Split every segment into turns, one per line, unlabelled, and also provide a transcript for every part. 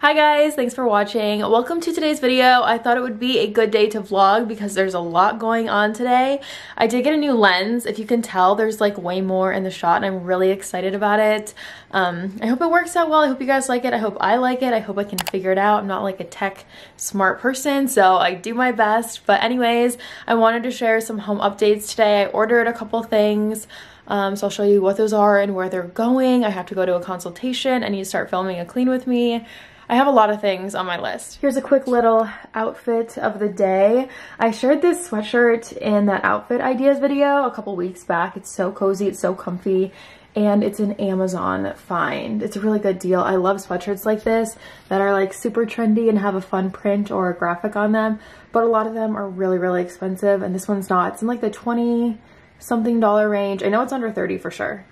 Hi guys, thanks for watching. Welcome to today's video. I thought it would be a good day to vlog because there's a lot going on today. I did get a new lens. If you can tell, there's like way more in the shot and I'm really excited about it. Um, I hope it works out well. I hope you guys like it. I hope I like it. I hope I can figure it out. I'm not like a tech smart person, so I do my best. But anyways, I wanted to share some home updates today. I ordered a couple things. Um, so I'll show you what those are and where they're going. I have to go to a consultation. I need to start filming a clean with me. I have a lot of things on my list. Here's a quick little outfit of the day. I shared this sweatshirt in that outfit ideas video a couple weeks back. It's so cozy, it's so comfy, and it's an Amazon find. It's a really good deal. I love sweatshirts like this that are like super trendy and have a fun print or a graphic on them, but a lot of them are really, really expensive, and this one's not. It's in like the 20 something dollar range. I know it's under 30 for sure.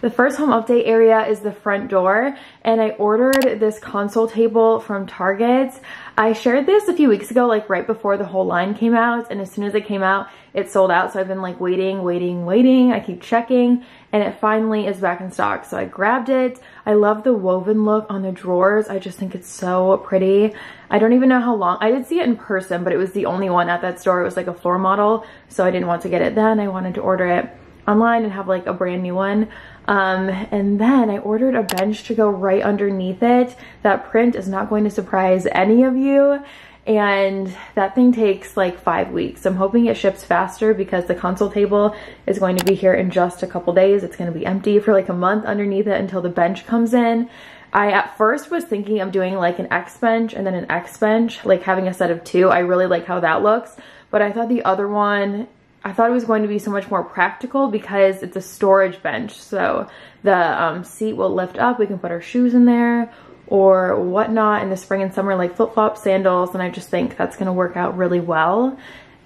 The first home update area is the front door and I ordered this console table from Target. I shared this a few weeks ago, like right before the whole line came out and as soon as it came out, it sold out. So I've been like waiting, waiting, waiting. I keep checking and it finally is back in stock. So I grabbed it. I love the woven look on the drawers. I just think it's so pretty. I don't even know how long. I did see it in person, but it was the only one at that store. It was like a floor model. So I didn't want to get it then. I wanted to order it online and have like a brand new one. Um, and then I ordered a bench to go right underneath it. That print is not going to surprise any of you. And that thing takes like five weeks. I'm hoping it ships faster because the console table is going to be here in just a couple days. It's going to be empty for like a month underneath it until the bench comes in. I at first was thinking of doing like an X bench and then an X bench, like having a set of two. I really like how that looks, but I thought the other one I thought it was going to be so much more practical because it's a storage bench. So the um, seat will lift up. We can put our shoes in there or whatnot in the spring and summer, like flip-flops, sandals. And I just think that's going to work out really well.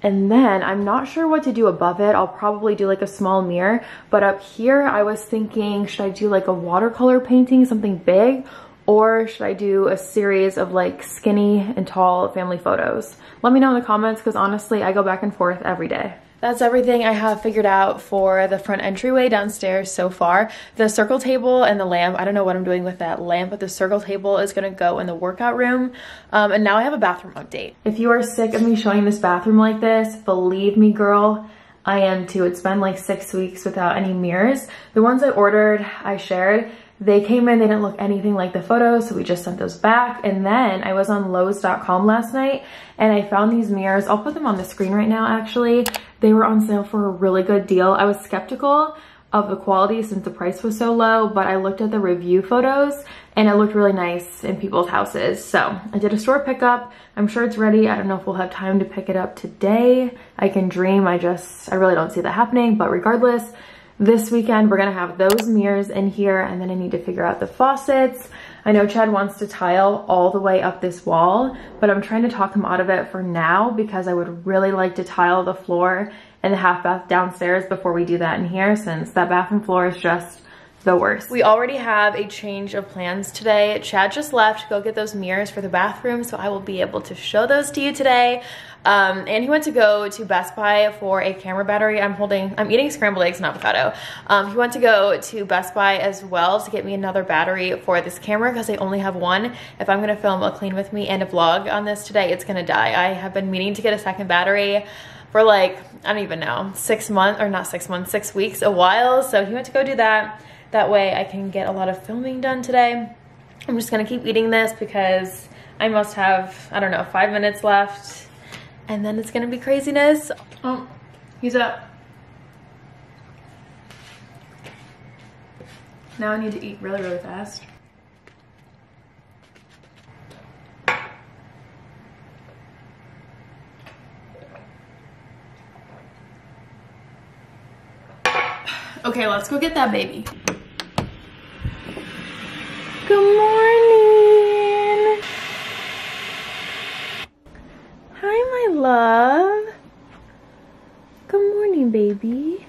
And then I'm not sure what to do above it. I'll probably do like a small mirror. But up here, I was thinking, should I do like a watercolor painting, something big? Or should I do a series of like skinny and tall family photos? Let me know in the comments because honestly, I go back and forth every day that's everything I have figured out for the front entryway downstairs so far. The circle table and the lamp, I don't know what I'm doing with that lamp, but the circle table is gonna go in the workout room. Um, and now I have a bathroom update. If you are sick of me showing this bathroom like this, believe me girl, I am too. It's been like six weeks without any mirrors. The ones I ordered, I shared, they came in, they didn't look anything like the photos, so we just sent those back. And then I was on Lowe's.com last night and I found these mirrors. I'll put them on the screen right now, actually. They were on sale for a really good deal. I was skeptical of the quality since the price was so low, but I looked at the review photos and it looked really nice in people's houses. So I did a store pickup. I'm sure it's ready. I don't know if we'll have time to pick it up today. I can dream. I just, I really don't see that happening, but regardless, this weekend, we're gonna have those mirrors in here and then I need to figure out the faucets. I know Chad wants to tile all the way up this wall, but I'm trying to talk him out of it for now because I would really like to tile the floor and the half bath downstairs before we do that in here since that bathroom floor is just the worst. We already have a change of plans today. Chad just left to go get those mirrors for the bathroom, so I will be able to show those to you today. Um, and he went to go to Best Buy for a camera battery. I'm holding, I'm eating scrambled eggs and avocado. Um, he went to go to Best Buy as well to get me another battery for this camera because I only have one. If I'm gonna film a clean with me and a vlog on this today, it's gonna die. I have been meaning to get a second battery for like, I don't even know, six months, or not six months, six weeks, a while. So he went to go do that. That way I can get a lot of filming done today. I'm just gonna keep eating this because I must have, I don't know, five minutes left and then it's gonna be craziness. Oh, he's up. Now I need to eat really, really fast. Okay, let's go get that baby. Good morning. Hi, my love. Good morning, baby.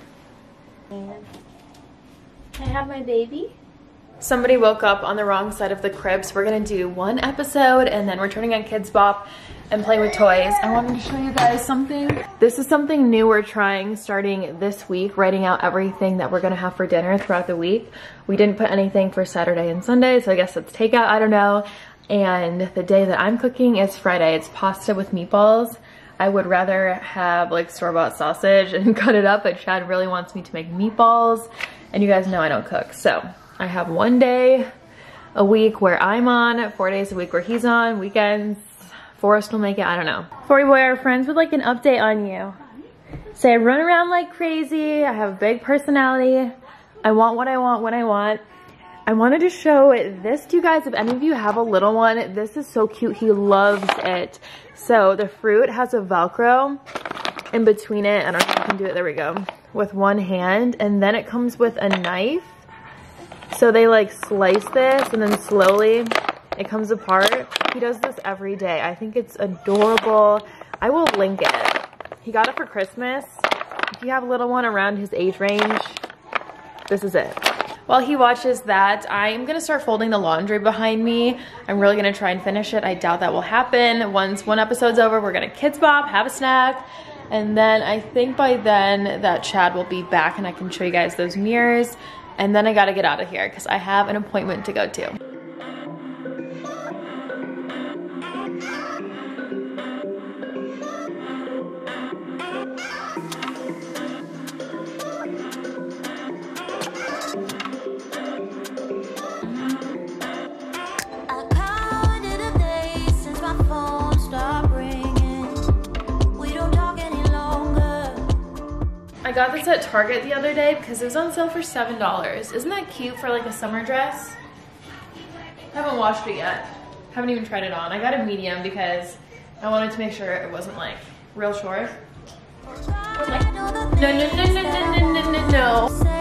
I have my baby.
Somebody woke up on the wrong side of the crib, so we're gonna do one episode and then we're turning on Kidz Bop and play with toys. I wanted to show you guys something. This is something new we're trying starting this week, writing out everything that we're gonna have for dinner throughout the week. We didn't put anything for Saturday and Sunday, so I guess it's takeout, I don't know. And the day that I'm cooking is Friday. It's pasta with meatballs. I would rather have like store-bought sausage and cut it up, but Chad really wants me to make meatballs. And you guys know I don't cook. So I have one day a week where I'm on, four days a week where he's on, weekends, Forrest will make it, I don't know. Forty boy, our friends would like an update on you. Say I run around like crazy, I have a big personality, I want what I want when I want. I wanted to show this to you guys. If any of you have a little one, this is so cute. He loves it. So the fruit has a Velcro in between it. I don't know if you can do it. There we go. With one hand. And then it comes with a knife. So they like slice this and then slowly it comes apart. He does this every day. I think it's adorable. I will link it. He got it for Christmas. If you have a little one around his age range, this is it. While he watches that, I'm gonna start folding the laundry behind me. I'm really gonna try and finish it. I doubt that will happen. Once one episode's over, we're gonna Kidz Bop, have a snack, and then I think by then that Chad will be back and I can show you guys those mirrors. And then I gotta get out of here because I have an appointment to go to. Got this at Target the other day because it was on sale for $7. Isn't that cute for like a summer dress? I haven't washed it yet. Haven't even tried it on. I got a medium because I wanted to make sure it wasn't like real short. No, no, no, no, no, no, no, no, no.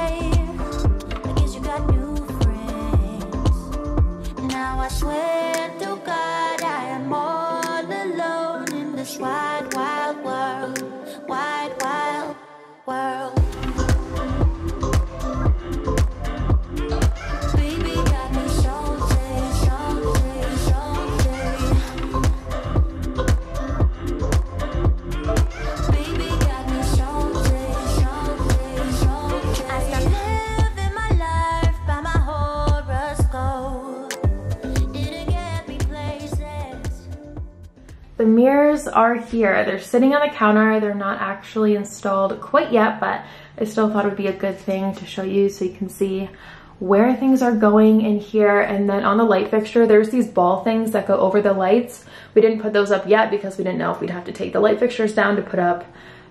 The mirrors are here. They're sitting on the counter. They're not actually installed quite yet, but I still thought it would be a good thing to show you so you can see where things are going in here. And then on the light fixture, there's these ball things that go over the lights. We didn't put those up yet because we didn't know if we'd have to take the light fixtures down to put up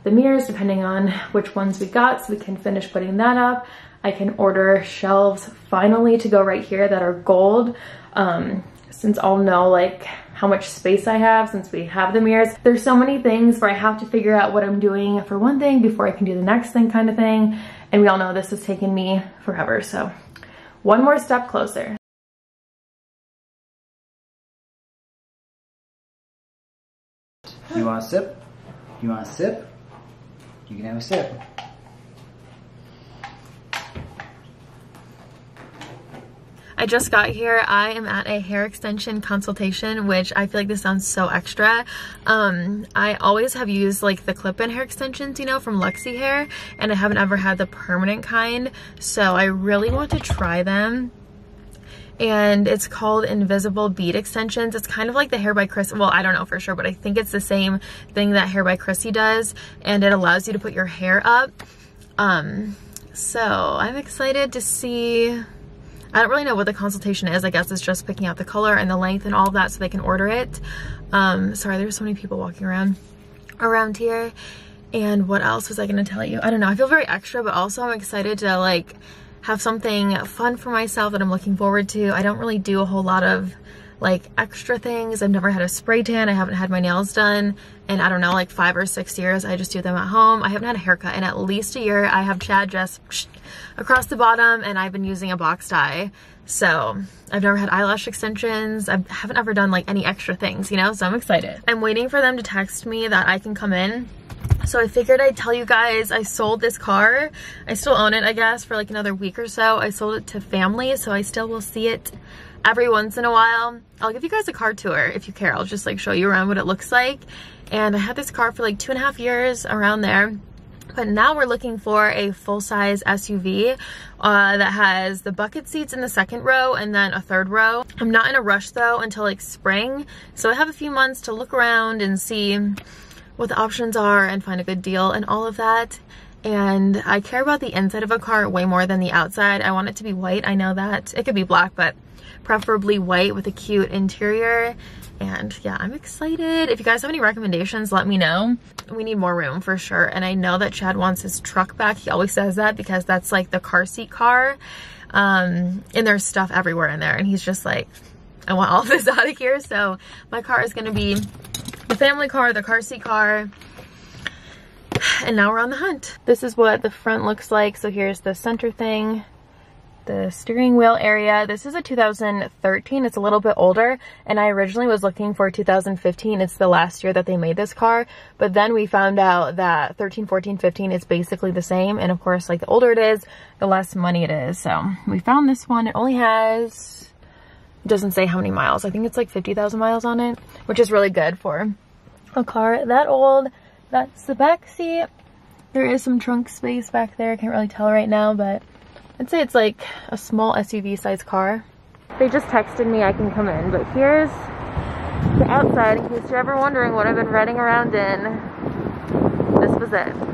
the mirrors, depending on which ones we got, so we can finish putting that up. I can order shelves finally to go right here that are gold. Um, since I'll know like how much space I have since we have the mirrors. There's so many things where I have to figure out what I'm doing for one thing before I can do the next thing kind of thing. And we all know this has taken me forever. So one more step closer.
You want a sip? You want a sip? You can have a sip.
I just got here. I am at a hair extension consultation, which I feel like this sounds so extra. Um, I always have used like the clip-in hair extensions, you know, from Luxy Hair, and I haven't ever had the permanent kind. So I really want to try them and it's called Invisible Bead Extensions. It's kind of like the Hair by Chris. Well, I don't know for sure, but I think it's the same thing that Hair by Chrissy does, and it allows you to put your hair up. Um, so I'm excited to see I don't really know what the consultation is. I guess it's just picking out the color and the length and all that so they can order it. Um, sorry, there's so many people walking around around here. And what else was I gonna tell you? I don't know. I feel very extra, but also I'm excited to like have something fun for myself that I'm looking forward to. I don't really do a whole lot of like extra things. I've never had a spray tan. I haven't had my nails done in, I don't know, like five or six years. I just do them at home. I haven't had a haircut in at least a year. I have Chad just across the bottom and I've been using a box dye. So I've never had eyelash extensions. I haven't ever done like any extra things, you know? So I'm excited. I'm waiting for them to text me that I can come in So I figured I'd tell you guys I sold this car. I still own it, I guess, for like another week or so. I sold it to family, so I still will see it every once in a while. I'll give you guys a car tour if you care. I'll just like show you around what it looks like. And I had this car for like two and a half years around there. But now we're looking for a full-size SUV uh, that has the bucket seats in the second row and then a third row. I'm not in a rush though until like spring. So I have a few months to look around and see what the options are and find a good deal and all of that. And I care about the inside of a car way more than the outside. I want it to be white. I know that. It could be black, but preferably white with a cute interior. And yeah, I'm excited. If you guys have any recommendations, let me know. We need more room for sure. And I know that Chad wants his truck back. He always says that because that's like the car seat car. Um, and there's stuff everywhere in there. And he's just like, I want all this out of here. So my car is going to be the family car, the car seat car. And now we're on the hunt. This is what the front looks like. So here's the center thing, the steering wheel area. This is a 2013. It's a little bit older. And I originally was looking for 2015. It's the last year that they made this car. But then we found out that 13, 14, 15 is basically the same. And of course, like the older it is, the less money it is. So we found this one. It only has doesn't say how many miles. I think it's like 50,000 miles on it, which is really good for a car that old. That's the back seat. There is some trunk space back there. I can't really tell right now, but I'd say it's like a small SUV size car. They just texted me I can come in, but here's the outside in case you're ever wondering what I've been riding around in. This was it.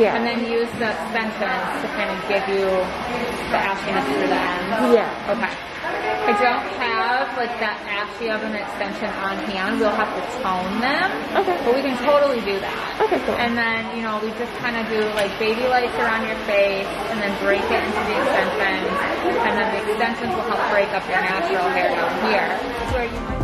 Yeah.
And then use the extensions to kind of give you the ashiness for the end.
Yeah.
Okay. I don't have like that ashy of an extension on hand. We'll have to tone them.
Okay.
But we can totally do that.
Okay, cool.
And then, you know, we just kind of do like baby lights around your face and then break it into the extensions. And then the extensions will help break up your natural hair down here.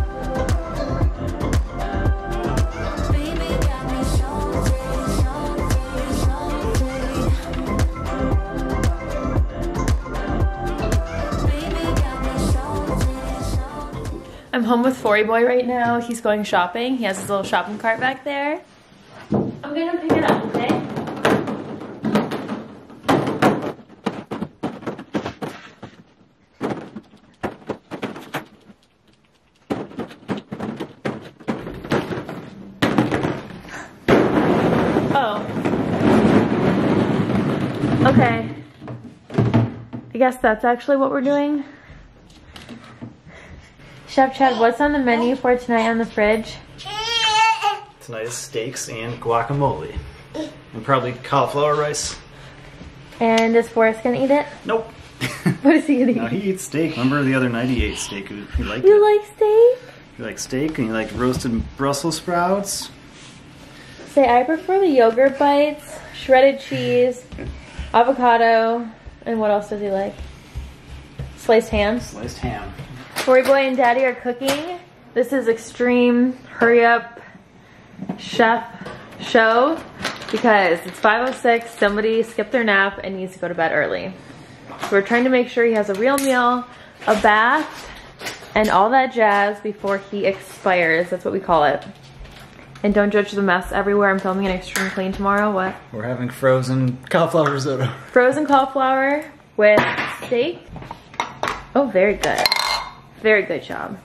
Home with Fory Boy right now. He's going shopping. He has his little shopping cart back there. I'm gonna pick it up, okay? Oh. Okay. I guess that's actually what we're doing. Chef Chad, what's on the menu for tonight on the fridge?
Tonight is steaks and guacamole. And probably cauliflower rice.
And is Forrest gonna eat it?
Nope.
What is he gonna
no, he eats steak. Remember the other night he ate steak. He he liked
You
it.
like steak?
You like steak and you like roasted Brussels sprouts.
Say I prefer the yogurt bites, shredded cheese, avocado, and what else does he like? Sliced ham.
Sliced ham.
Cory Boy and Daddy are cooking. This is extreme hurry up chef show because it's 5.06, somebody skipped their nap and needs to go to bed early. So we're trying to make sure he has a real meal, a bath, and all that jazz before he expires. That's what we call it. And don't judge the mess everywhere. I'm filming an extreme clean tomorrow. What?
We're having frozen cauliflower risotto.
Frozen cauliflower with steak. Oh, very good. Very good job.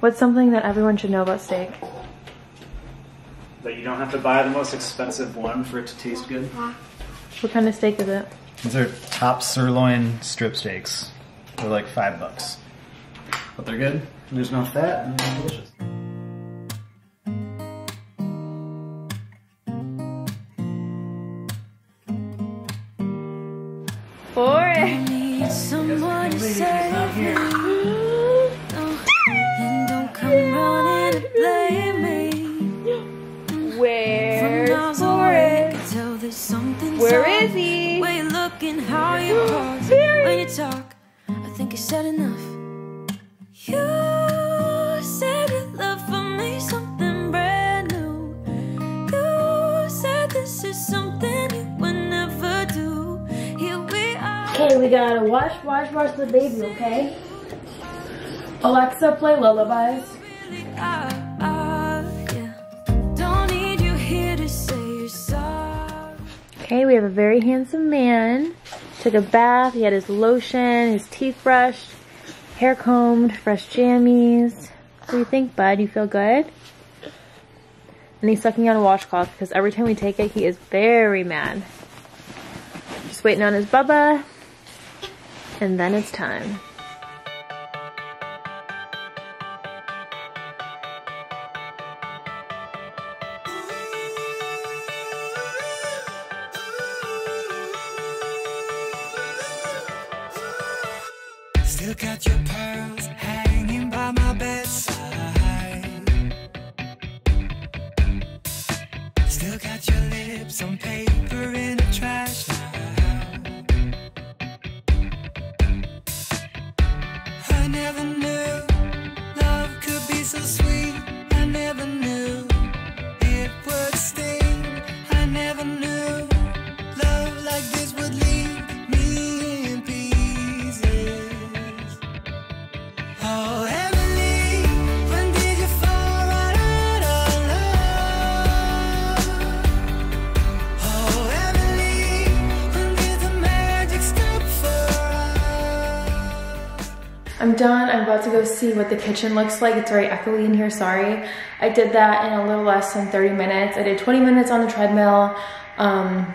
What's something that everyone should know about steak?
That you don't have to buy the most expensive one for it to taste good.
What kind of steak is it?
These are top sirloin strip steaks. They're like five bucks. But they're good. There's no fat and they're delicious.
Where is he?
Way you look and how you pause when you talk. I think you said enough. You said your love for me something brand new. You said this is something you would never do. Here we are.
Okay, we gotta wash, wash, wash the baby, okay? Alexa, play lullabies. Okay, we have a very handsome man. Took a bath, he had his lotion, his teeth brushed, hair combed, fresh jammies. What do you think, bud? You feel good? And he's sucking on a washcloth because every time we take it, he is very mad. Just waiting on his bubba. And then it's time.
Lips on
I'm done. I'm about to go see what the kitchen looks like. It's very echoey in here, sorry. I did that in a little less than 30 minutes. I did 20 minutes on the treadmill, um,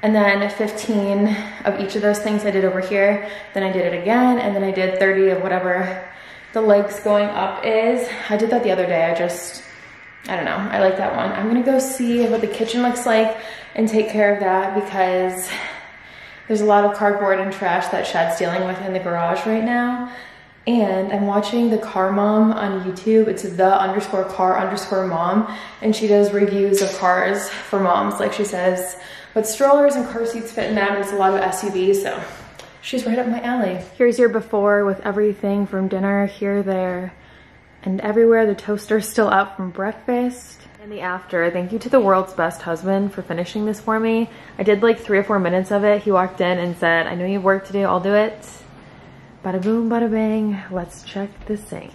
and then 15 of each of those things I did over here. Then I did it again, and then I did 30 of whatever the legs going up is. I did that the other day. I just, I don't know. I like that one. I'm gonna go see what the kitchen looks like and take care of that because there's a lot of cardboard and trash that Chad's dealing with in the garage right now. And I'm watching the car mom on YouTube. It's the underscore car underscore mom. And she does reviews of cars for moms. Like she says, but strollers and car seats fit in them. It's a lot of SUVs. So she's right up my alley. Here's your before with everything from dinner here, there, and everywhere. The toaster's still out from breakfast. And the after, thank you to the world's best husband for finishing this for me. I did like three or four minutes of it. He walked in and said, I know you have work to do, I'll do it. Bada boom, bada bang. Let's check the sink.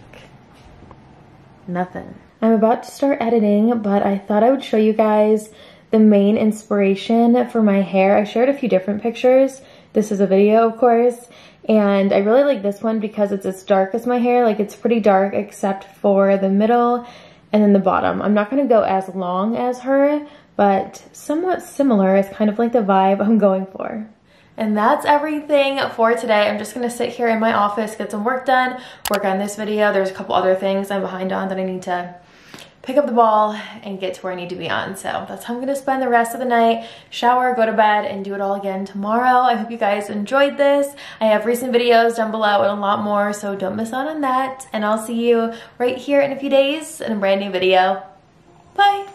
Nothing. I'm about to start editing, but I thought I would show you guys the main inspiration for my hair. I shared a few different pictures. This is a video, of course. And I really like this one because it's as dark as my hair. Like it's pretty dark except for the middle and then the bottom. I'm not gonna go as long as her, but somewhat similar is kind of like the vibe I'm going for. And that's everything for today. I'm just gonna sit here in my office, get some work done, work on this video. There's a couple other things I'm behind on that I need to pick up the ball and get to where I need to be on. So that's how I'm gonna spend the rest of the night, shower, go to bed, and do it all again tomorrow. I hope you guys enjoyed this. I have recent videos down below and a lot more, so don't miss out on that. And I'll see you right here in a few days in a brand new video. Bye.